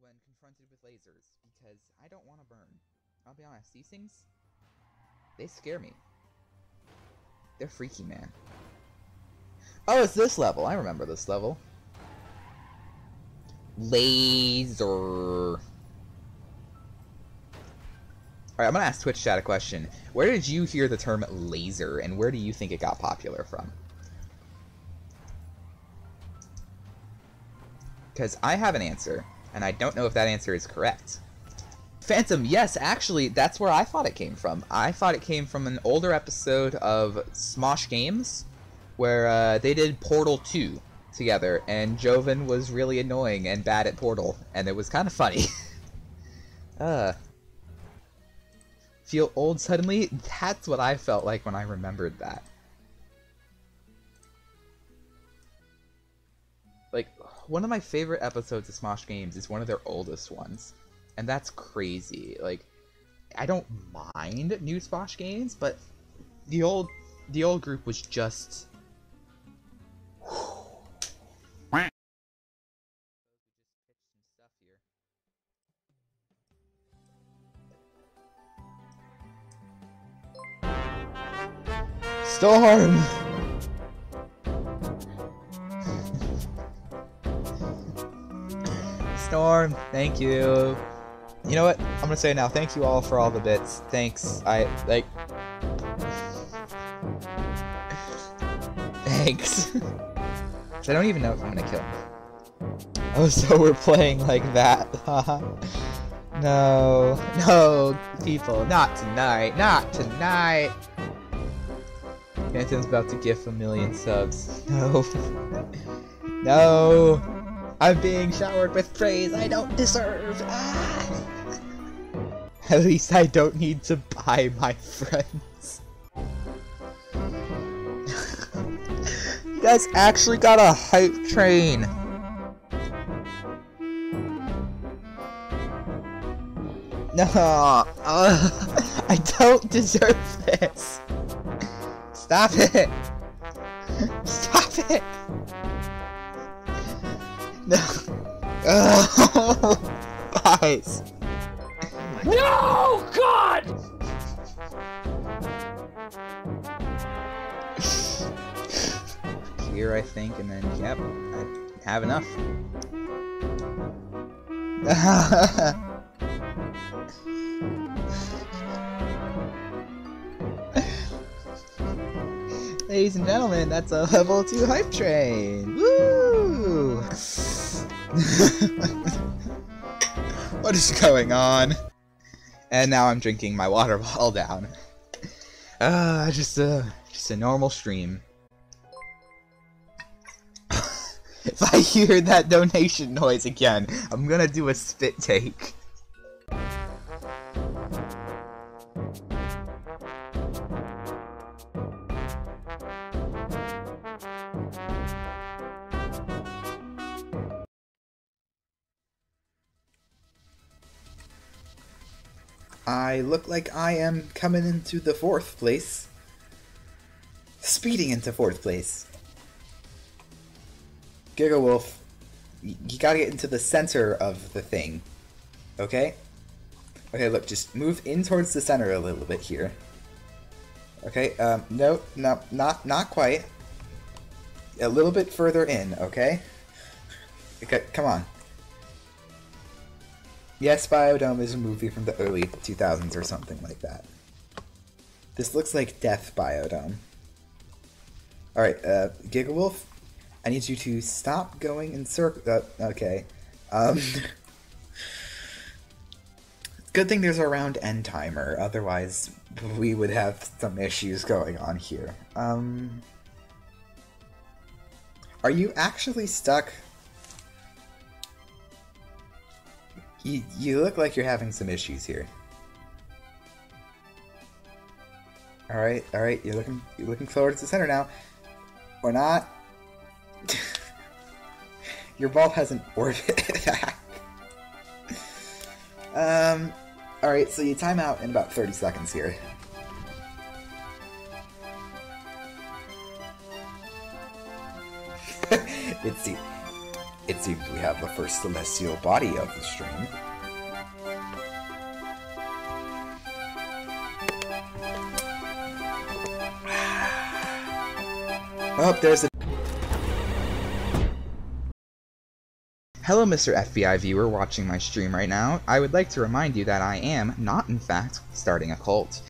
when confronted with lasers because I don't want to burn. I'll be honest, these things, they scare me. They're freaky, man. Oh, it's this level. I remember this level. Laser. Alright, I'm gonna ask Twitch chat a question. Where did you hear the term laser, and where do you think it got popular from? Because I have an answer, and I don't know if that answer is correct. Phantom, yes, actually, that's where I thought it came from. I thought it came from an older episode of Smosh Games, where uh, they did Portal 2 together, and Joven was really annoying and bad at Portal, and it was kind of funny. uh, feel old suddenly? That's what I felt like when I remembered that. One of my favorite episodes of Smosh Games is one of their oldest ones. And that's crazy. Like, I don't mind new Smosh games, but the old the old group was just Storm! Thank you. You know what? I'm gonna say now. Thank you all for all the bits. Thanks. I, like... Thanks. I don't even know if I'm gonna kill him. Oh, so we're playing like that. no. No, people. Not tonight. Not tonight. Phantom's about to gift a million subs. No. no. I'm being showered with praise I don't deserve. Ah. At least I don't need to buy my friends. you guys actually got a hype train. No, uh, I don't deserve this. Stop it! Stop it! No. Oh, guys. No, God! Here, I think, and then, yep, I have enough. Ladies and gentlemen, that's a level 2 hype train! Woo! what is going on? And now I'm drinking my water bottle down. Uh, just a, just a normal stream. if I hear that donation noise again, I'm gonna do a spit take. I look like I am coming into the fourth place. Speeding into fourth place. Giga Wolf, you gotta get into the center of the thing. Okay? Okay, look, just move in towards the center a little bit here. Okay, um, no, no, not, not quite. A little bit further in, okay? Okay, come on. Yes, Biodome is a movie from the early 2000s or something like that. This looks like Death Biodome. Alright, uh, Gigawolf, I need you to stop going in circle. Uh, okay. Um. good thing there's a round end timer, otherwise, we would have some issues going on here. Um. Are you actually stuck? You, look like you're having some issues here. Alright, alright, you're looking you're looking forward to the center now. Or not. Your ball hasn't orbit back. um alright, so you time out in about 30 seconds here. Let's see. It seems we have the first celestial body of the stream. Oh, there's a Hello, Mr. FBI viewer watching my stream right now. I would like to remind you that I am not, in fact, starting a cult.